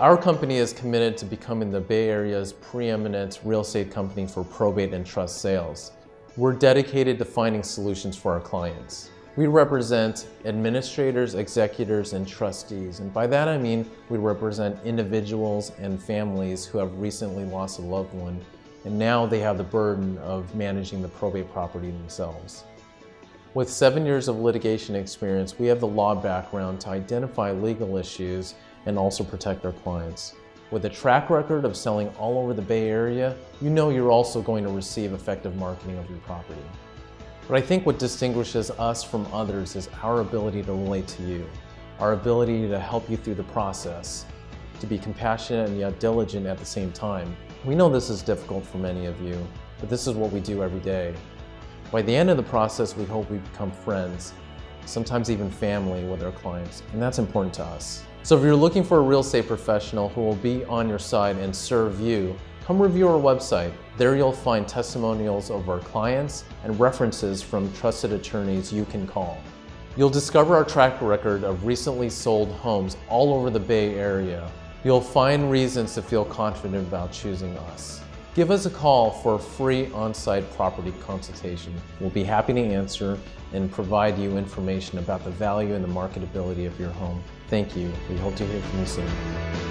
Our company is committed to becoming the Bay Area's preeminent real estate company for probate and trust sales. We're dedicated to finding solutions for our clients. We represent administrators, executors, and trustees. And by that I mean we represent individuals and families who have recently lost a loved one, and now they have the burden of managing the probate property themselves. With seven years of litigation experience, we have the law background to identify legal issues and also protect our clients. With a track record of selling all over the Bay Area, you know you're also going to receive effective marketing of your property. But I think what distinguishes us from others is our ability to relate to you, our ability to help you through the process, to be compassionate and yet diligent at the same time. We know this is difficult for many of you, but this is what we do every day. By the end of the process, we hope we become friends, sometimes even family with our clients, and that's important to us. So if you're looking for a real estate professional who will be on your side and serve you, come review our website. There you'll find testimonials of our clients and references from trusted attorneys you can call. You'll discover our track record of recently sold homes all over the Bay Area. You'll find reasons to feel confident about choosing us. Give us a call for a free on-site property consultation. We'll be happy to answer and provide you information about the value and the marketability of your home. Thank you. We hope to hear from you soon.